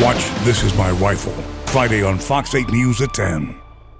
Watch This Is My Rifle, Friday on Fox 8 News at 10.